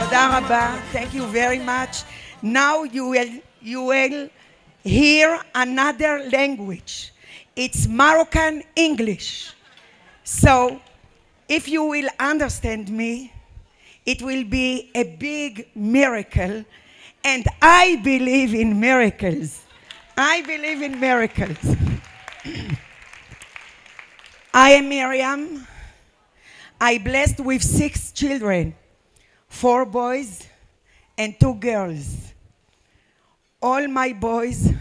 תודה רבה. Thank you very much. Now you will, you will hear another language. It's Moroccan English. So if you will understand me, it will be a big miracle. And I believe in miracles. I believe in miracles. I am Miriam. I blessed with six children, four boys and two girls. All my boys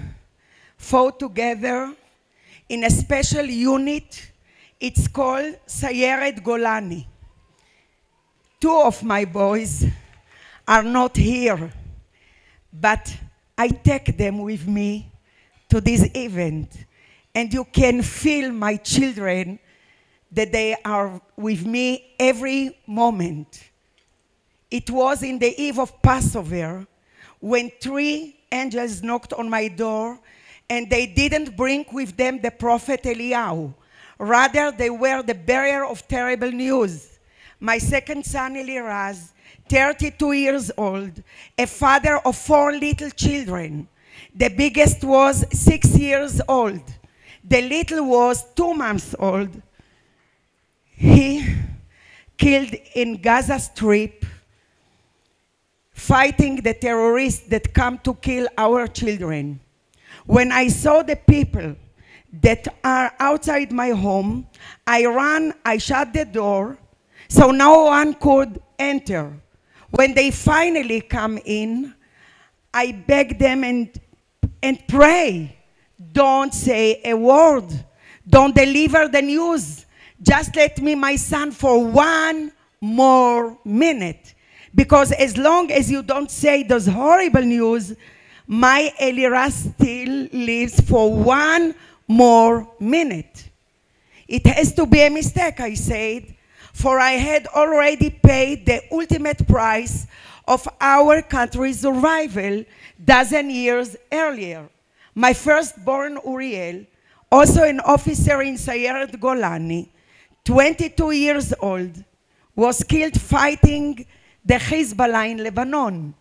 fought together in a special unit. It's called Sayeret Golani. Two of my boys are not here, but I take them with me to this event. And you can feel my children that they are with me every moment. It was in the eve of Passover when three angels knocked on my door and they didn't bring with them the prophet Eliyahu. Rather, they were the bearer of terrible news. My second son, Eliraz, 32 years old, a father of four little children. The biggest was six years old. The little was two months old. He killed in Gaza Strip, fighting the terrorists that come to kill our children. When I saw the people that are outside my home, I ran, I shut the door, so no one could enter. When they finally come in, I beg them and, and pray. Don't say a word. Don't deliver the news. Just let me, my son, for one more minute. Because as long as you don't say those horrible news, my Eliraz still lives for one more minute. It has to be a mistake, I said, for I had already paid the ultimate price of our country's survival dozen years earlier. My firstborn Uriel, also an officer in Sayeret Golani, 22 years old, was killed fighting the Hezbollah in Lebanon.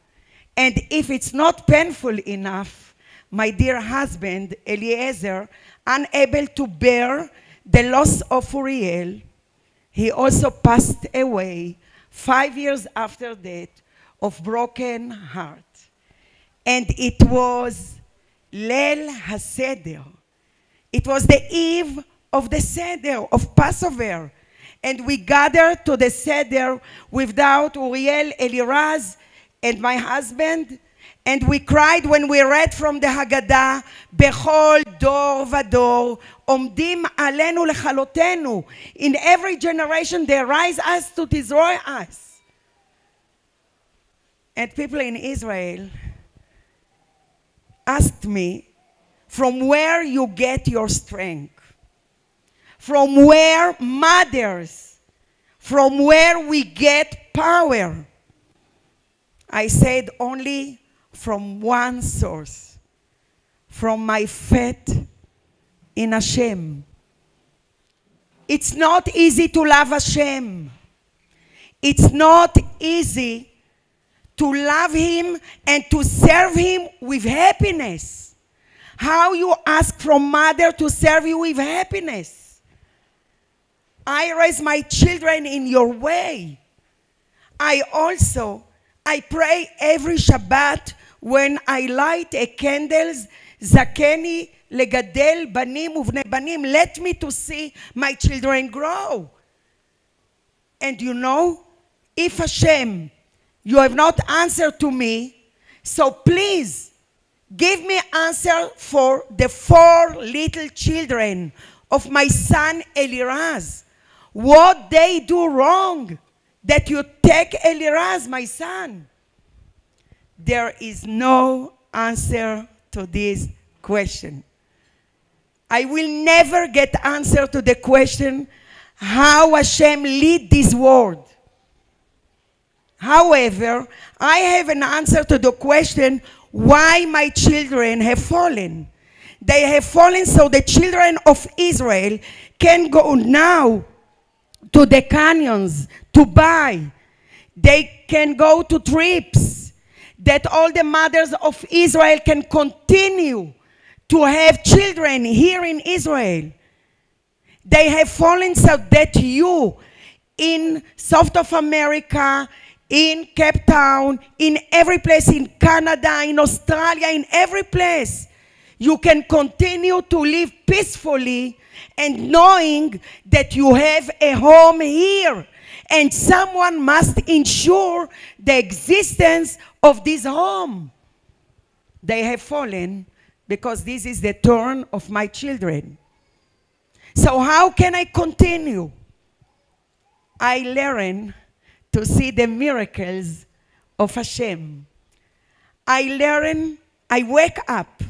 And if it's not painful enough, my dear husband, Eliezer, unable to bear the loss of Uriel, he also passed away five years after that of broken heart. And it was Leil HaSeder. It was the eve of the Seder, of Passover and we gathered to the Seder without Uriel Eliraz and my husband, and we cried when we read from the Haggadah, Behold, Dor Vador, Omdim Alenu Lechalotenu. In every generation they rise us to destroy us. And people in Israel asked me, from where you get your strength? From where mothers, from where we get power? I said only from one source, from my faith in Hashem. It's not easy to love Hashem. It's not easy to love Him and to serve Him with happiness. How you ask from mother to serve you with happiness? I raise my children in your way. I also, I pray every Shabbat when I light a candles, zakeni legadel banim uvne banim. Let me to see my children grow. And you know, if Hashem, you have not answered to me, so please give me answer for the four little children of my son Eliraz. What they do wrong that you take Eliraz, my son? There is no answer to this question. I will never get answer to the question how Hashem lead this world. However, I have an answer to the question why my children have fallen. They have fallen so the children of Israel can go now to the canyons to buy. they can go to trips, that all the mothers of Israel can continue to have children here in Israel. They have fallen so that you in South of America, in Cape Town, in every place, in Canada, in Australia, in every place, you can continue to live peacefully and knowing that you have a home here. And someone must ensure the existence of this home. They have fallen because this is the turn of my children. So, how can I continue? I learn to see the miracles of Hashem. I learn, I wake up,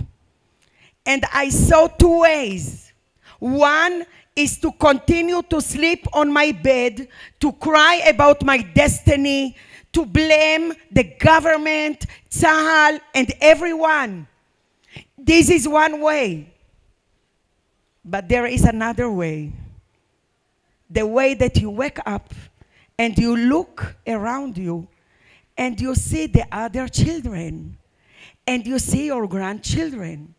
and I saw two ways. One is to continue to sleep on my bed, to cry about my destiny, to blame the government, Tzahal, and everyone. This is one way. But there is another way. The way that you wake up and you look around you and you see the other children and you see your grandchildren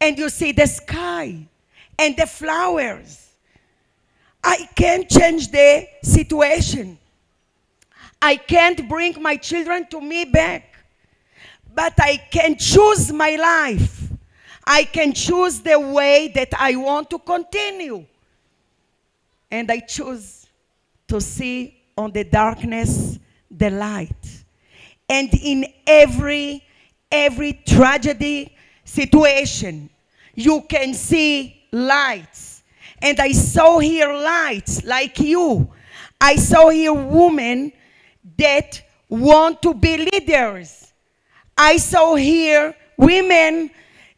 and you see the sky and the flowers. I can't change the situation. I can't bring my children to me back, but I can choose my life. I can choose the way that I want to continue. And I choose to see on the darkness the light. And in every every tragedy situation, you can see lights. And I saw here lights like you. I saw here women that want to be leaders. I saw here women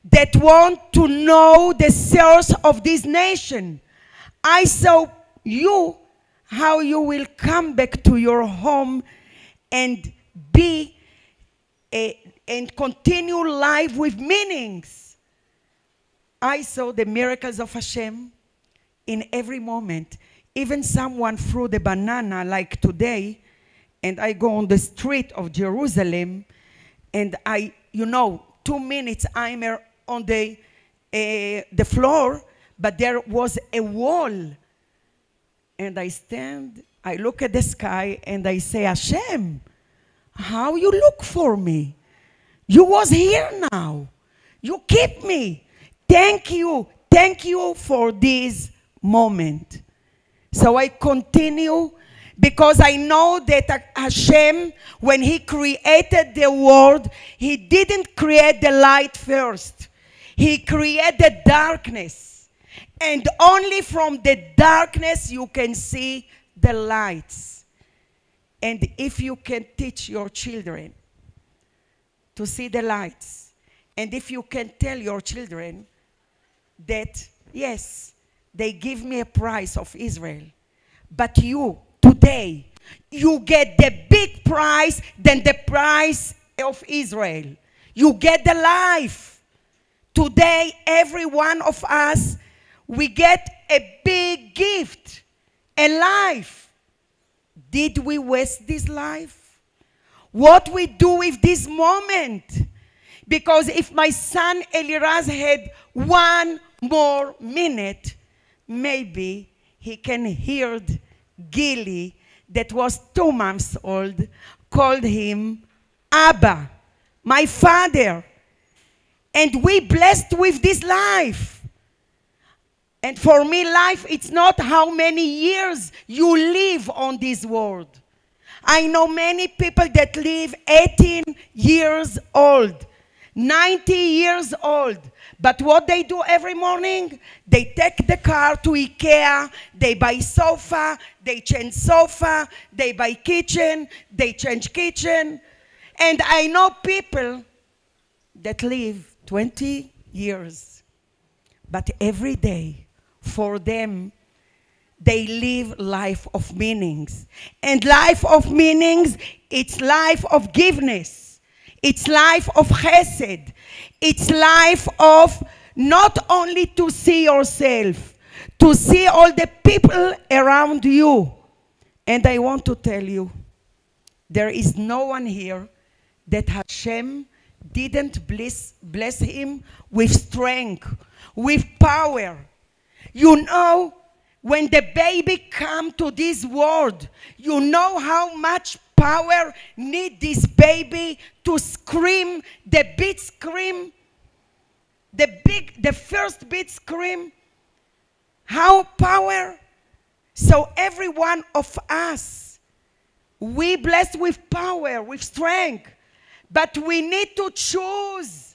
that want to know the source of this nation. I saw you, how you will come back to your home and be a, and continue life with meanings. I saw the miracles of Hashem in every moment. Even someone threw the banana like today, and I go on the street of Jerusalem, and I, you know, two minutes I'm on the, uh, the floor, but there was a wall. And I stand, I look at the sky, and I say, Hashem, how you look for me? You was here now. You keep me. Thank you. Thank you for this moment. So I continue because I know that Hashem, when He created the world, He didn't create the light first. He created darkness. And only from the darkness you can see the lights. And if you can teach your children to see the lights, and if you can tell your children that, yes, they give me a price of Israel, but you, today, you get the big price than the price of Israel. You get the life. Today, every one of us, we get a big gift, a life. Did we waste this life? What we do with this moment? Because if my son Eliraz had one more minute, maybe he can hear Gilly, that was two months old, called him Abba, my father. And we blessed with this life. And for me, life, it's not how many years you live on this world. I know many people that live 18 years old, 90 years old. But what they do every morning, they take the car to IKEA, they buy sofa, they change sofa, they buy kitchen, they change kitchen. And I know people that live 20 years. But every day, for them, they live life of meanings. And life of meanings, it's life of giveness. It's life of chesed. It's life of not only to see yourself, to see all the people around you. And I want to tell you, there is no one here that Hashem didn't bless, bless him with strength, with power. You know, when the baby come to this world, you know how much power need this baby to scream, the big scream, the big, the first big scream. How power? So every one of us, we blessed with power, with strength, but we need to choose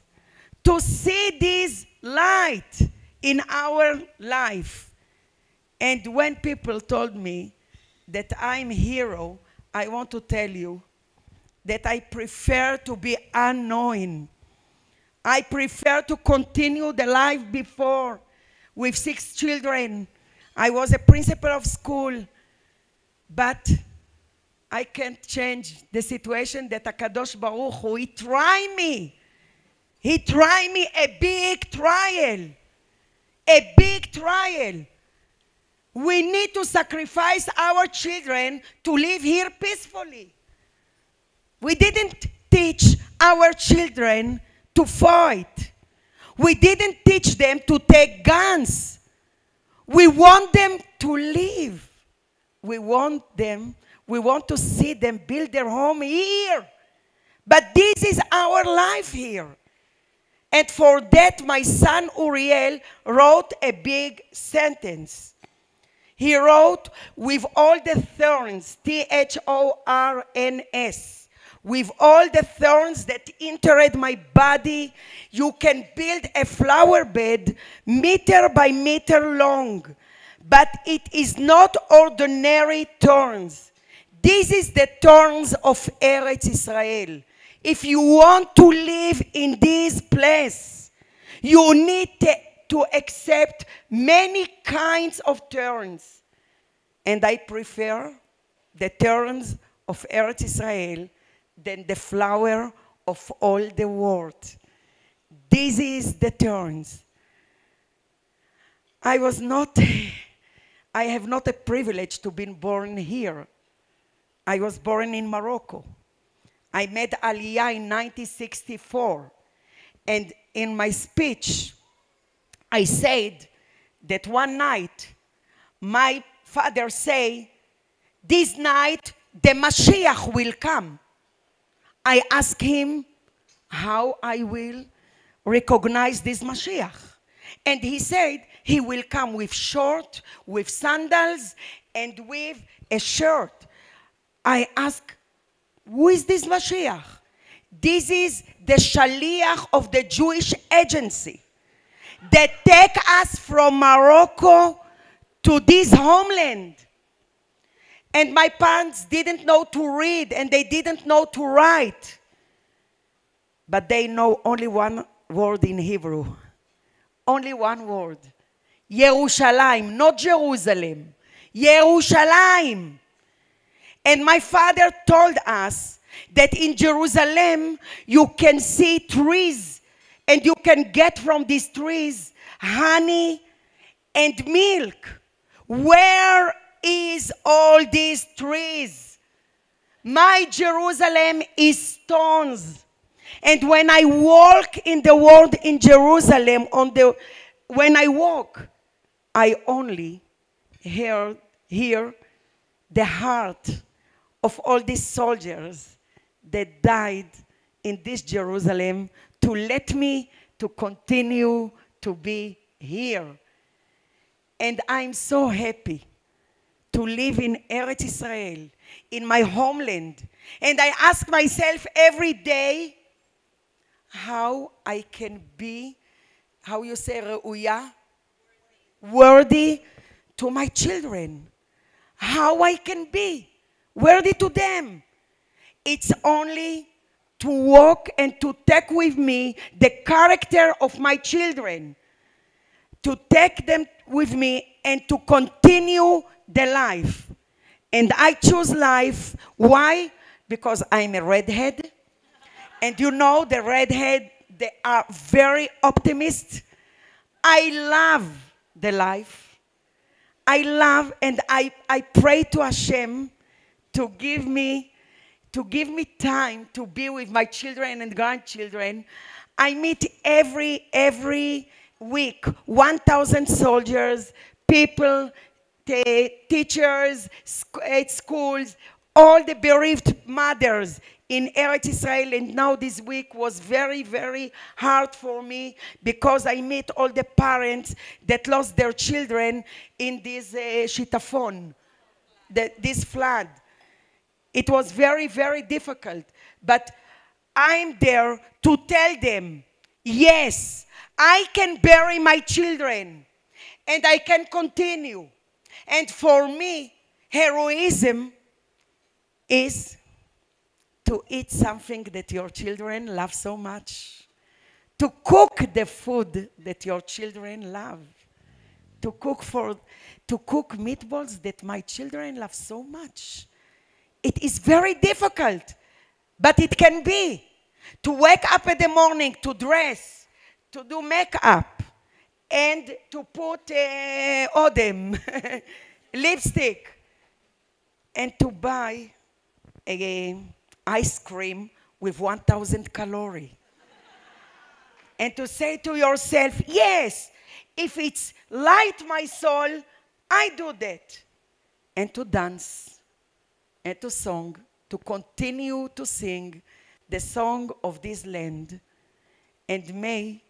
to see this light in our life. And when people told me that I'm hero, I want to tell you that I prefer to be unknowing. I prefer to continue the life before with six children. I was a principal of school, but I can't change the situation that Akadosh Baruch Hu, he tried me. He tried me a big trial. A big trial. We need to sacrifice our children to live here peacefully. We didn't teach our children to fight. We didn't teach them to take guns. We want them to live. We want them, we want to see them build their home here. But this is our life here. And for that, my son Uriel wrote a big sentence. He wrote, with all the thorns, T H O R N S, with all the thorns that entered my body, you can build a flower bed meter by meter long. But it is not ordinary thorns. This is the thorns of Eretz Israel. If you want to live in this place, you need to, to accept many kinds of thorns. And I prefer the thorns of Eretz Israel than the flower of all the world. This is the thorns. I was not, I have not a privilege to be born here. I was born in Morocco. I made Aliyah in 1964. And in my speech, I said that one night, my father say, this night the Mashiach will come. I ask him how I will recognize this Mashiach. And he said he will come with short, with sandals, and with a shirt. I ask, who is this Mashiach? This is the Shaliach of the Jewish agency that take us from Morocco to this homeland. And my parents didn't know to read and they didn't know to write. But they know only one word in Hebrew. Only one word. Yerushalayim, not Jerusalem. Yerushalayim. And my father told us that in Jerusalem you can see trees and you can get from these trees honey and milk. Where is all these trees? My Jerusalem is stones. And when I walk in the world in Jerusalem, on the, when I walk, I only hear, hear the heart of all these soldiers that died in this Jerusalem to let me to continue to be here. And I'm so happy to live in Eretz Israel, in my homeland. And I ask myself every day how I can be, how you say, Reuya, worthy to my children. How I can be worthy to them. It's only to walk and to take with me the character of my children, to take them with me and to continue the life. And I choose life. Why? Because I'm a redhead. And you know, the redhead, they are very optimist. I love the life. I love and I, I pray to Hashem to give me to give me time to be with my children and grandchildren. I meet every every week 1,000 soldiers, people, teachers, at schools, all the bereaved mothers in Eretz Israel. And now this week was very, very hard for me because I meet all the parents that lost their children in this uh, shitafon, the, this flood. It was very, very difficult. But I'm there to tell them, yes, I can bury my children and I can continue. And for me, heroism is to eat something that your children love so much, to cook the food that your children love, to cook for to cook meatballs that my children love so much. It is very difficult, but it can be. To wake up in the morning, to dress, to do makeup, and to put uh, odem, lipstick, and to buy a ice cream with 1,000 calorie. and to say to yourself, yes, if it's light my soul, I do that. And to dance and to song, to continue to sing the song of this land. And may,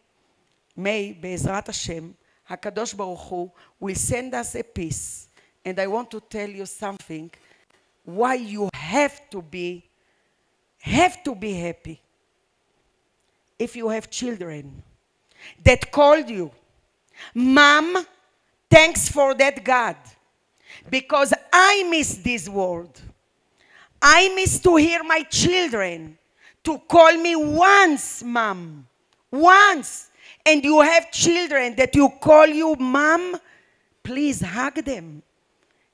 may, Be'ezrat Hashem, HaKadosh Baruch Hu will send us a peace. And I want to tell you something, why you have to be, have to be happy. If you have children that called you, Mom, thanks for that God, because I miss this world. I miss to hear my children to call me once, mom. Once. And you have children that you call you mom, please hug them.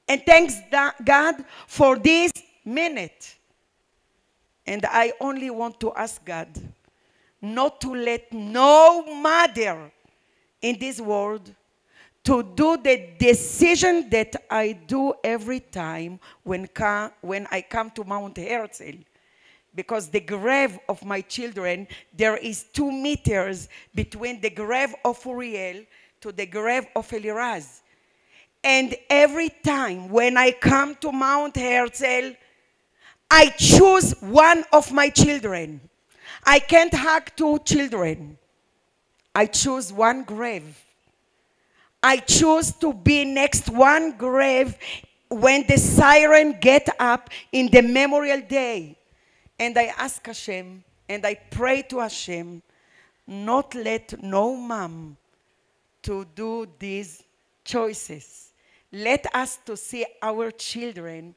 And thanks God for this minute. And I only want to ask God not to let no mother in this world to do the decision that I do every time when, when I come to Mount Herzl. Because the grave of my children, there is two meters between the grave of Uriel to the grave of Eliraz. And every time when I come to Mount Herzl, I choose one of my children. I can't hug two children. I choose one grave. I choose to be next one grave when the siren get up in the memorial day. And I ask Hashem and I pray to Hashem not let no mom to do these choices. Let us to see our children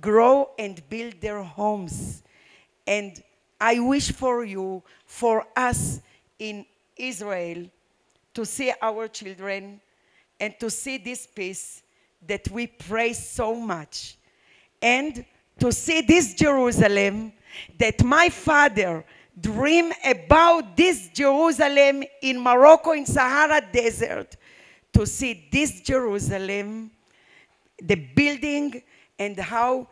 grow and build their homes. And I wish for you, for us in Israel, to see our children and to see this peace that we praise so much. And to see this Jerusalem that my father dreamed about this Jerusalem in Morocco in Sahara Desert. To see this Jerusalem, the building and how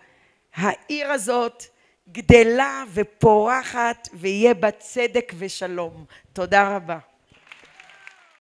העיר הזאת גדלה ופורחת ויהיה בה צדק ושלום. תודה רבה.